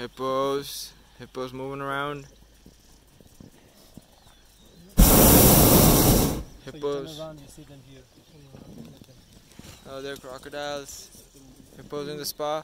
Hippos. Hippos moving around. Hippos. So around. Oh, they're crocodiles. Hippos in the spa.